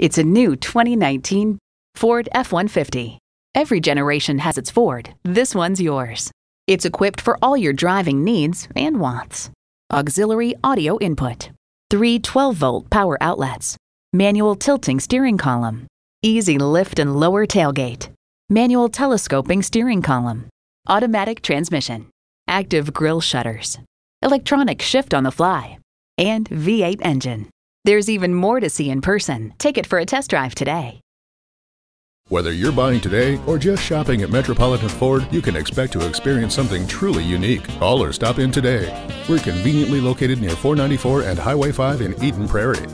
It's a new 2019 Ford F-150. Every generation has its Ford. This one's yours. It's equipped for all your driving needs and wants. Auxiliary audio input, three 12-volt power outlets, manual tilting steering column, easy lift and lower tailgate, manual telescoping steering column, automatic transmission, active grille shutters, electronic shift on the fly, and V8 engine. There's even more to see in person. Take it for a test drive today. Whether you're buying today or just shopping at Metropolitan Ford, you can expect to experience something truly unique. Call or stop in today. We're conveniently located near 494 and Highway 5 in Eden Prairie.